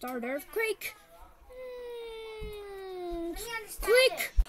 Start earthquake. Mm, me Quick! it.